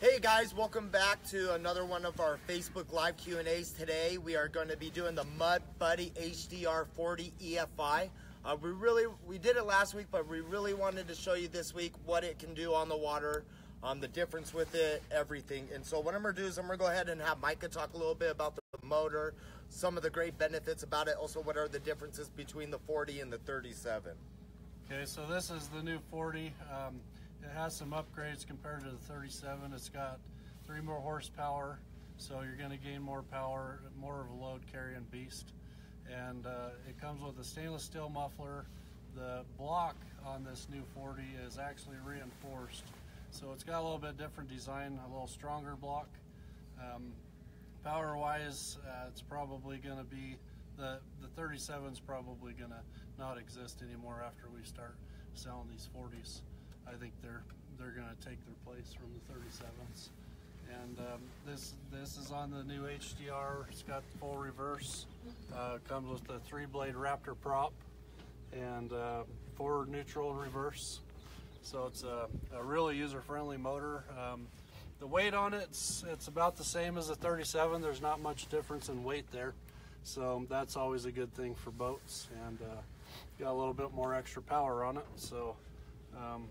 Hey guys, welcome back to another one of our Facebook Live Q&As. Today we are going to be doing the Mud Buddy HDR 40 EFI. Uh, we really, we did it last week, but we really wanted to show you this week what it can do on the water, um, the difference with it, everything. And so what I'm gonna do is I'm gonna go ahead and have Micah talk a little bit about the motor, some of the great benefits about it, also what are the differences between the 40 and the 37. Okay, so this is the new 40. Um, it has some upgrades compared to the 37. It's got three more horsepower, so you're going to gain more power, more of a load carrying beast. And uh, it comes with a stainless steel muffler. The block on this new 40 is actually reinforced, so it's got a little bit different design, a little stronger block. Um, power wise, uh, it's probably going to be the the 37 is probably going to not exist anymore after we start selling these 40s. I think they're they're going to take their place from the 37s. And um, this this is on the new HDR. It's got full reverse. Uh, comes with the three blade Raptor prop and uh, forward neutral reverse. So it's a, a really user friendly motor. Um, the weight on it's, it's about the same as the 37. There's not much difference in weight there. So that's always a good thing for boats. And uh, got a little bit more extra power on it. So um,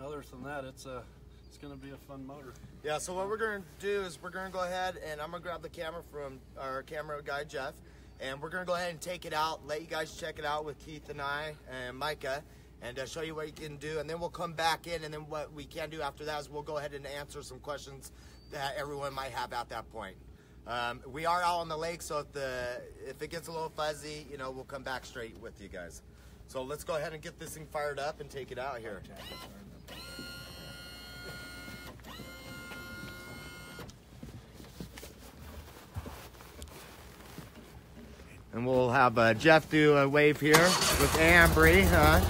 other than that, it's a it's going to be a fun motor. Yeah, so what we're going to do is we're going to go ahead and I'm going to grab the camera from our camera guy, Jeff, and we're going to go ahead and take it out, let you guys check it out with Keith and I and Micah, and uh, show you what you can do. And then we'll come back in, and then what we can do after that is we'll go ahead and answer some questions that everyone might have at that point. Um, we are out on the lake, so if, the, if it gets a little fuzzy, you know, we'll come back straight with you guys. So let's go ahead and get this thing fired up and take it out here. And we'll have uh, Jeff do a wave here with Ambry, huh?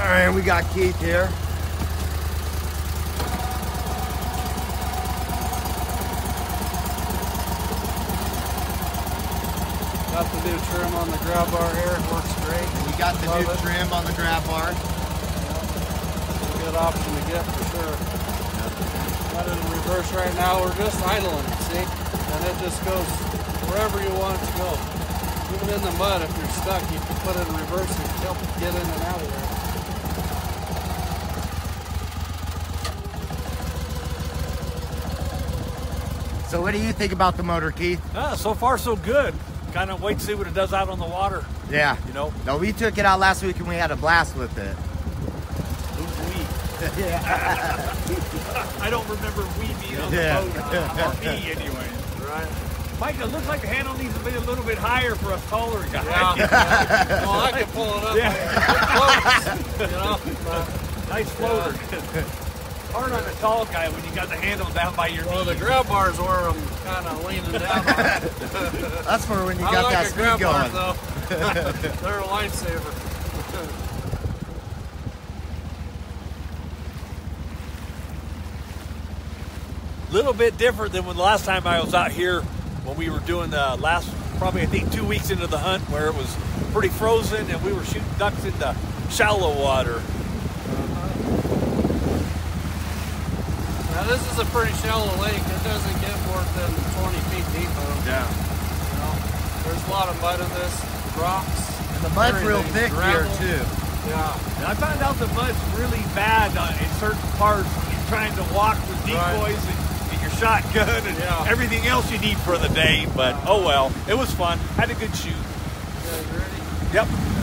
All right, we got Keith here. Got the new trim on the grab bar here. It works great. We got the Love new it. trim on the grab bar. It's a good option to get for sure. Got it in reverse right now. We're just idling, see? And it just goes wherever you want it to go. Even in the mud, if you're stuck, you can put it in reverse and help it get in and out of there. So what do you think about the motor, Keith? Ah, so far so good. Kind of wait to see what it does out on the water. Yeah. You know, No, we took it out last week and we had a blast with it. Who's we? I don't remember we being on the Yeah. boat. or me anyway. Right? Mike, it looks like the handle needs to be a little bit higher for us taller guys. Yeah. well, I can pull it up. Yeah. Close, you know? But, nice floater. Hard on the tall guy when you got the handle down by your well, the grab bars were kind of leaning down on. That's for when you I got like that speed grab bar, going. though. They're a lifesaver. Little bit different than when the last time I was out here when we were doing the last, probably I think two weeks into the hunt where it was pretty frozen and we were shooting ducks into shallow water. Now this is a pretty shallow lake. It doesn't get more than 20 feet deep. Though. Yeah. You know, there's a lot of mud in this, rocks. And the mud's real everything, thick here too. Yeah. And I found out the mud's really bad uh, in certain parts when you're trying to walk with decoys and, and your shotgun and Yeah. everything else you need for the day. But oh well, it was fun. Had a good shoot. You ready? Yep.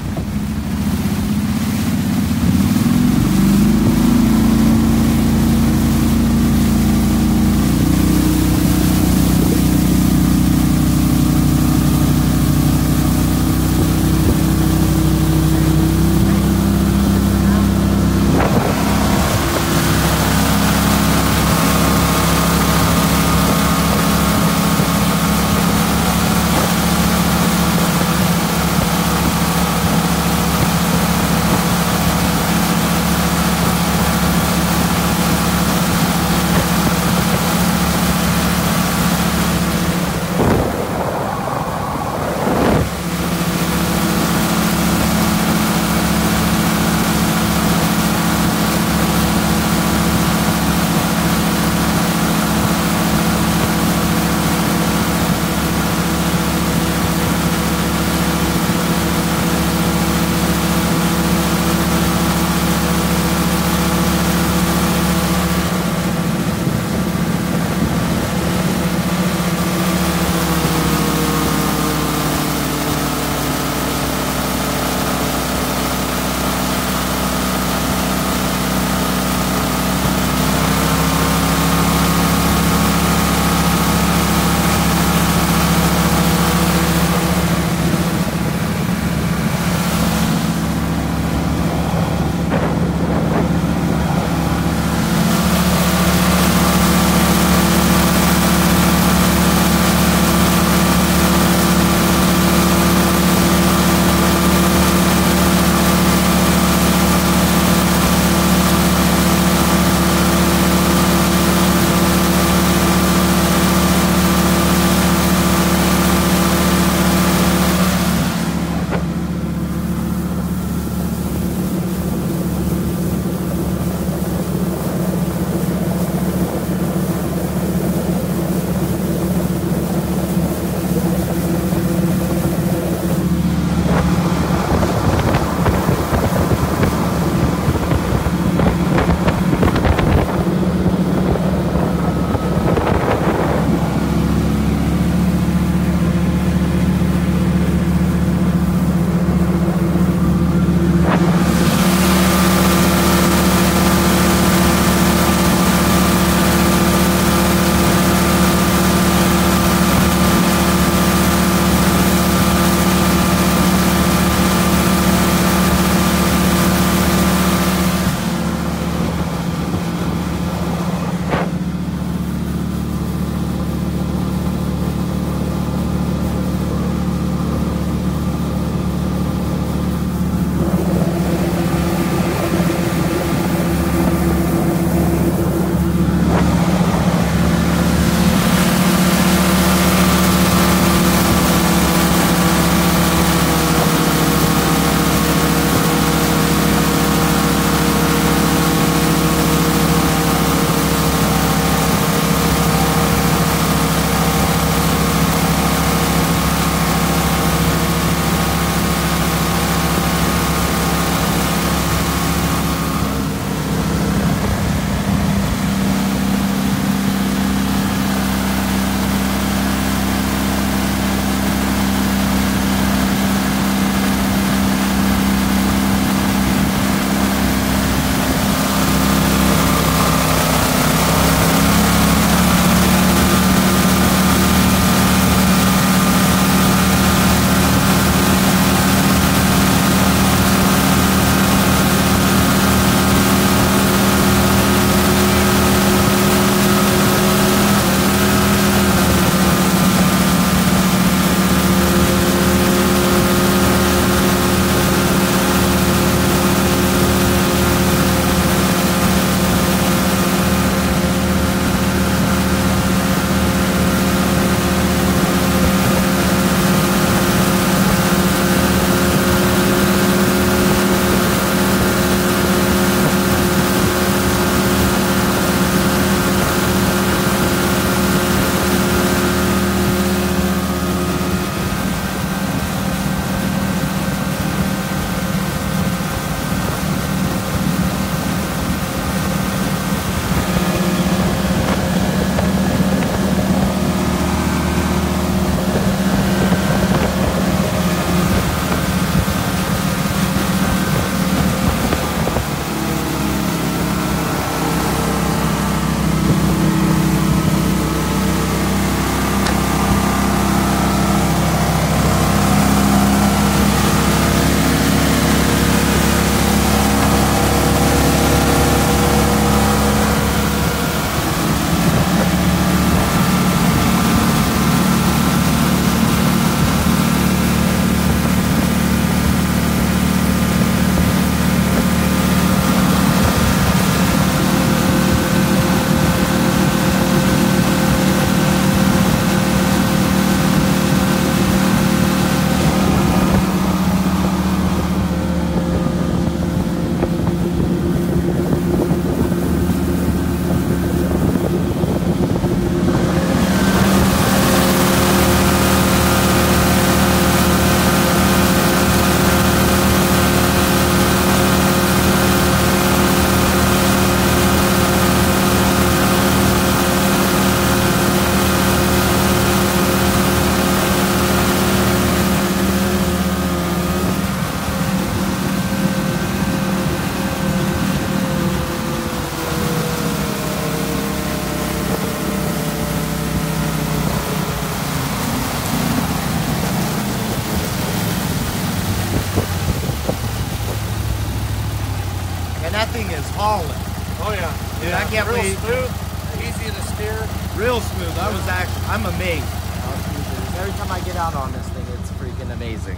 Easy to steer. real smooth. I was actually I'm amazed. how smooth it is. Every time I get out on this thing, it's freaking amazing.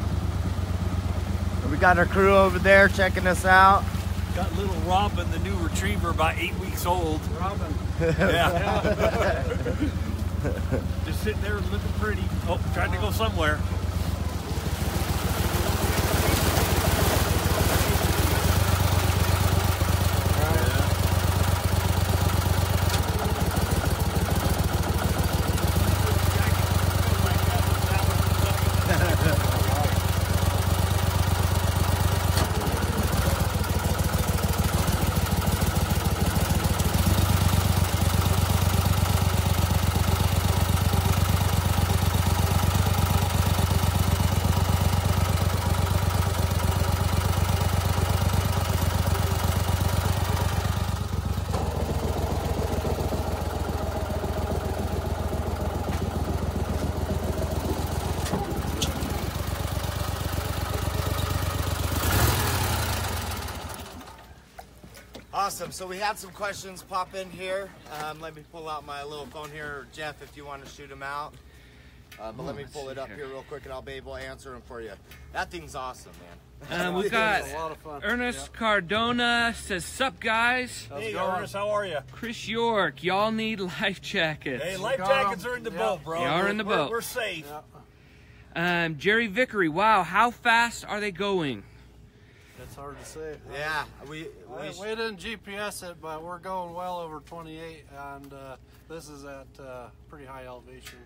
We got our crew over there checking us out. Got little Robin, the new retriever, about eight weeks old. Robin. Yeah. Just sitting there looking pretty. Oh, trying to go somewhere. Awesome. So we had some questions pop in here. Um, let me pull out my little phone here, Jeff, if you want to shoot them out. Uh, but let me pull it up here. here real quick, and I'll be able to answer them for you. That thing's awesome, man. Um, we've got a lot of fun. Ernest Cardona says, "Sup guys? How's Hey. Ernest, how are you? Chris York, y'all need life jackets." Hey, life jackets jackets 'em. are in the Yeah. boat, bro. They are We're- in the we're- boat. We're safe. Yeah, Um, Jerry Vickery, wow, how fast are they going? Hard to say. Yeah, we, we we didn't GPS it, but we're going well over 28, and uh, this is at uh, pretty high elevation.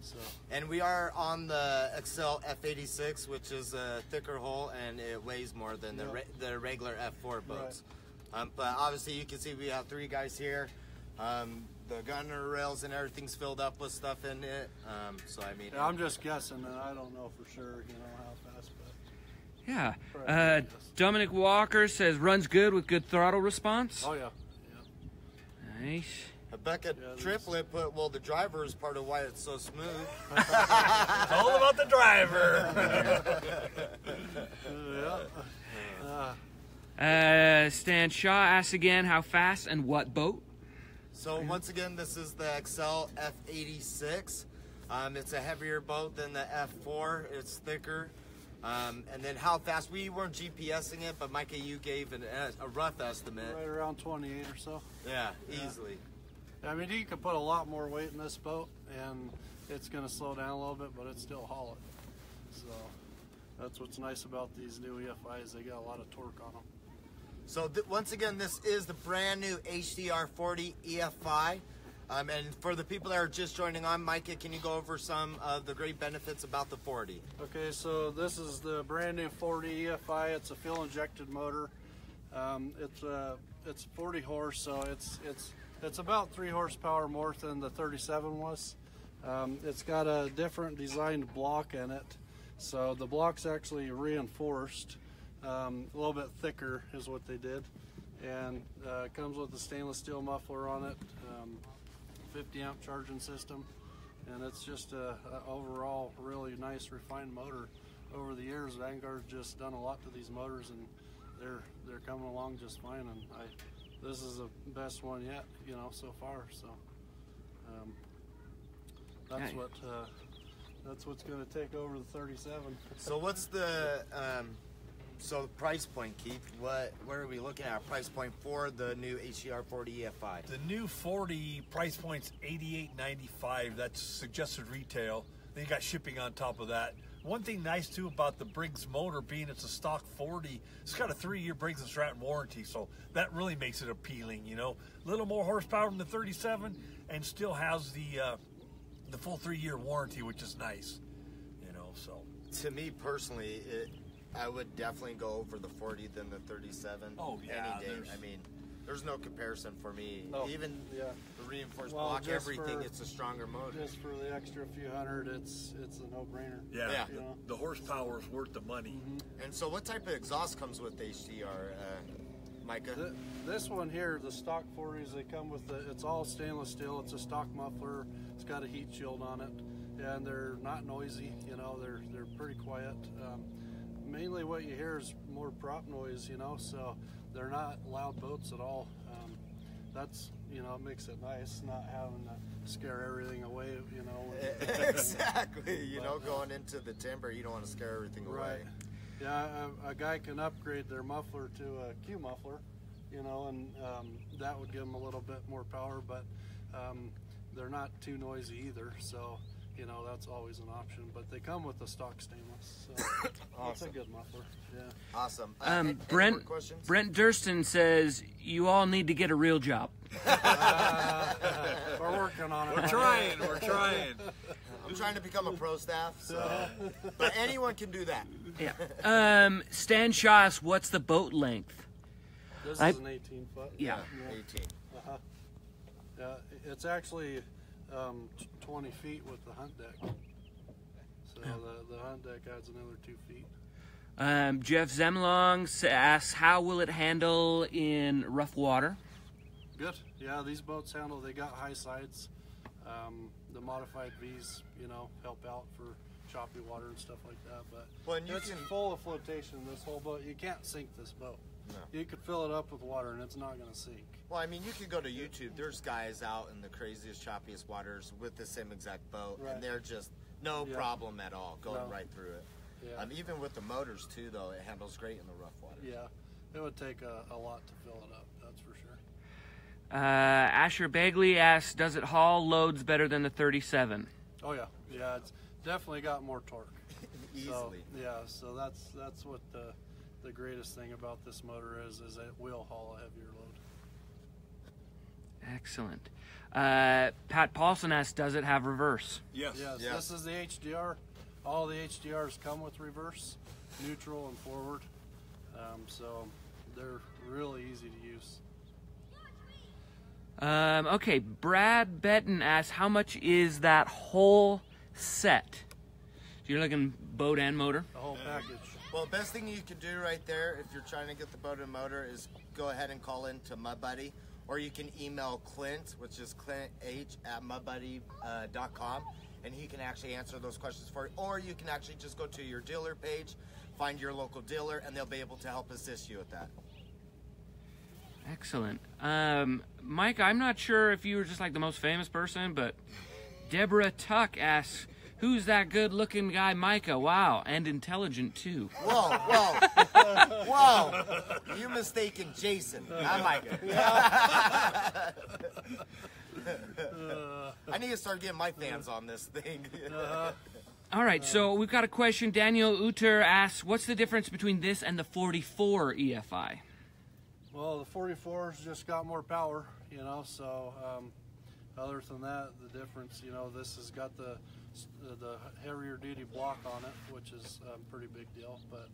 So and we are on the Excel F86, which is a thicker hull and it weighs more than the the regular F4 boats. Um, but obviously, you can see we have three guys here. Um, the gunner rails and everything's filled up with stuff in it. Um, so I mean, yeah, I'm just guessing, and I don't know for sure, you know how Yeah. Uh, Dominic Walker says runs good with good throttle response. oh yeah, yeah. Nice. Rebecca Yeah, Triplet put, well, the driver is part of why it's so smooth. It's all about the driver. yeah. Uh, Uh, Stan Shaw asks again, how fast and what boat? So once again, this is the Excel F86. Um, it's a heavier boat than the F4. It's thicker. Um, and then how fast? We weren't GPSing it, but Micah, you gave an, a rough estimate. right around 28 or so. Yeah, Yeah. easily. I mean, you could put a lot more weight in this boat, and it's going to slow down a little bit, but it's still haul it. So that's what's nice about these new EFIs. They got a lot of torque on them. So th- once again, this is the brand new HDR 40 EFI. Um, and for the people that are just joining on, Micah, can you go over some of the great benefits about the 40? Okay, so this is the brand new 40 EFI. It's a fuel injected motor. Um, it's uh, it's 40 horse, so it's it's it's about three horsepower more than the 37 was. Um, it's got a different designed block in it, so the block's actually reinforced, um, a little bit thicker is what they did, and uh, comes with a stainless steel muffler on it, um, 50 amp charging system and it's just a, a overall really nice refined motor. Over the years, Vanguard's just done a lot to these motors, and they're they're coming along just fine. And I, this is the best one yet, you know, so far. So, um, that's Nice. what uh, that's what's going to take over the 37. So what's the um, so the price point, Keith? What where are we looking at? Price point for the new HDR 40 EFI. the new 40 price point's 88.95. That's suggested retail. Then you got shipping on top of that. One thing nice too about the Briggs motor being it's a stock 40, it's got a three-year Briggs and Stratton warranty, so that really makes it appealing. You know, a little more horsepower than the 37, and still has the uh, the full three-year warranty, which is nice. You know, so To me personally, it, I would definitely go over the 40 than the 37. Oh, yeah, any day. I mean, there's no comparison for me. No, Even yeah. the reinforced Well, block, everything, for- it's a stronger motor. Just for the extra few hundred, it's it's a no-brainer. yeah, Yeah. The, the horsepower is worth the money. And so, what type of exhaust comes with HDR, uh, Micah? Th- This one here, the stock 40s, they come with the, it's all stainless steel. It's a stock muffler. It's got a heat shield on it, and they're not noisy. You know, they're they're pretty quiet. Um, mainly, what you hear is more prop noise. You know, so they're not loud boats at all. Um, that's you know it makes it nice not having to scare everything away. You know. exactly. You know, going into the timber, you don't want to scare everything away. Right. Yeah, a, a guy can upgrade their muffler to a Q muffler, you know, and um, that would give them a little bit more power, but um, they're not too noisy either. So, you know, that's always an option. But they come with the stock stainless, so it's a good muffler. Yeah. Awesome. Uh, Um, any- any Brent questions? Brent Durston says you all need to get a real job. We're working on it. We're trying. We're trying. I'm trying to become a pro staff, so but anyone can do that. Yeah. Um, Stan Shaw asks, what's the boat length? This I- is an 18 foot. Yeah. 18. Uh-huh. Yeah, it's actually um, t- 20 feet with the hunt deck. So the, the hunt deck adds another two feet. Um, Jeff Zemlong asks, how will it handle in rough water? Good. Yeah, these boats handle. They got high sides. Um, the modified V's, you know, help out for choppy water and stuff like that. But Well, you it's can- full of flotation. This whole boat, you can't sink this boat. No. You could fill it up with water and it's not going to sink. Well, I mean, you could go to YouTube. There's guys out in the craziest, choppiest waters with the same exact boat, Right. and they're just no Yeah. problem at all, going No. right through it. Yeah. Um, even with the motors too, though, it handles great in the rough water. Yeah, it would take a, a lot to fill it up. That's for sure. Uh, Asher Bagley asks, does it haul loads better than the 37? Oh yeah, yeah. It's definitely got more torque. Easily. So, yeah, so that's that's what the the greatest thing about this motor is is it will haul a heavier load. Excellent. Uh, Pat Paulson asks, does it have reverse? Yes. Yes, Yeah. this is the HDR. All the HDRs come with reverse, neutral, and forward. Um, so they're really easy to use. Um, okay, Brad Benton asks, how much is that whole set? So you're looking boat and motor? The whole package. Well, the best thing you can do right there, if you're trying to get the boat and motor, is go ahead and call in to Mud Buddy, or you can email Clint, which is Clint H at mudbuddy.com, and he can actually answer those questions for you. Or you can actually just go to your dealer page, find your local dealer, and they'll be able to help assist you with that. Excellent. Um, Mike, I'm not sure if you were just like the most famous person, but Deborah Tuck asks, who's that good looking guy, Micah? Wow, and intelligent too. Whoa, whoa, whoa! You're mistaken Jason, not Micah. I need to start getting my fans on this thing. All right, so we've got a question. Daniel Uter asks, what's the difference between this and the 44 EFI? Well, the 44's just got more power, you know. So, um, other than that, the difference, you know, this has got the the heavier duty block on it, which is a pretty big deal. But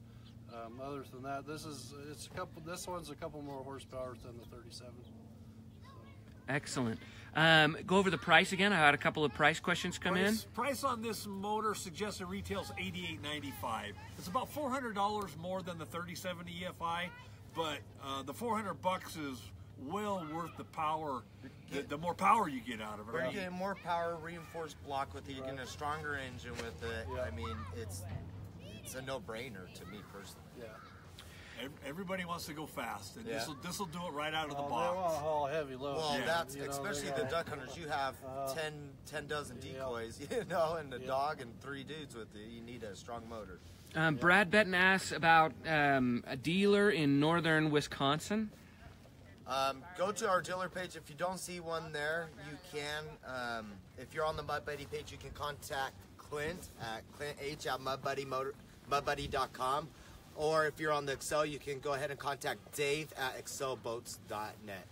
um, other than that, this is it's a couple. This one's a couple more horsepower than the 37. Excellent. Um, go over the price again. I had a couple of price questions come in. Price, price on this motor suggests suggested retails eighty-eight ninety-five. It's about four hundred dollars more than the thirty-seven EFI, but uh, the four hundred bucks is well worth the power. The, the more power you get out of it. I You're getting more power, reinforced block with it. You're getting a stronger engine with it. Yeah. I mean, it's it's a no-brainer to me personally. Yeah. everybody wants to go fast, and Yeah. this will this will do it right out of the Well, they want to box. haul heavy loads. Well, Yeah. that's You know, especially got- the duck hunters. You have Uh, 10, 10 dozen yeah. decoys, you know, and a Yeah. dog and three dudes with it. You need a strong motor. Um, Brad Benton asks about um, a dealer in northern Wisconsin. Um, go to our dealer page. If you don't see one there, you can. Um, if you're on the Mud Buddy page, you can contact Clint at Clint H at mudbuddy.com. Or if you're on the Excel, you can go ahead and contact Dave at excelboats.net.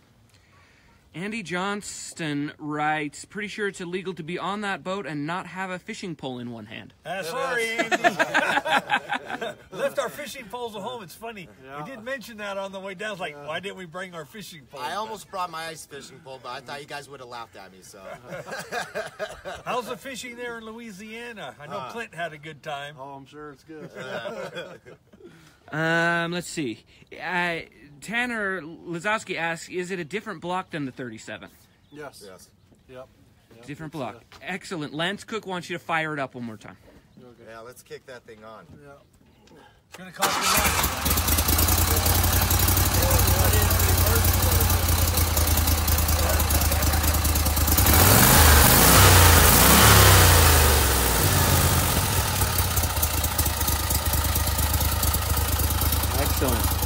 Andy Johnston writes, pretty sure it's illegal to be on that boat and not have a fishing pole in one hand. Uh, sorry, Andy. Left our fishing poles at home. It's funny. Yeah. We did mention that on the way down. It's like, why didn't we bring our fishing pole? I almost brought my ice fishing pole, but I thought you guys would have laughed at me. So How's the fishing there in Louisiana? I know Clint had a good time. Oh, I'm sure it's good. Um, let's see. Uh, Tanner Lazowski asks, is it a different block than the 37? Yes. Yes. Yep. yep. Different block. Excellent. Lance Cook wants you to fire it up one more time. Okay. Yeah, let's kick that thing on. Yeah. It's going to cost you Excellent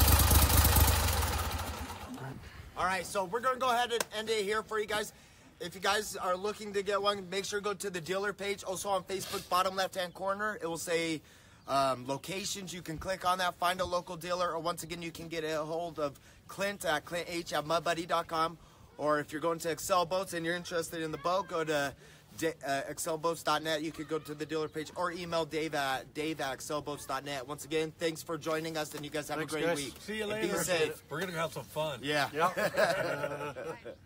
so we're gonna go ahead and end it here for you guys. If you guys are looking to get one, make sure to go to the dealer page. Also on Facebook, bottom left hand corner, it will say um, locations. You can click on that, find a local dealer, or once again, you can get a hold of Clint at clint at mudbuddy.com. Or if you're going to Excel Boats and you're interested in the boat, go to da- uh, excelboats.net. You could go to the dealer page or email Dave at dave at excelboats.net. Once again, thanks for joining us, and you guys have Thanks, a great guys. week. See you And later. Be safe. We're gonna have some fun. Yeah. Yep.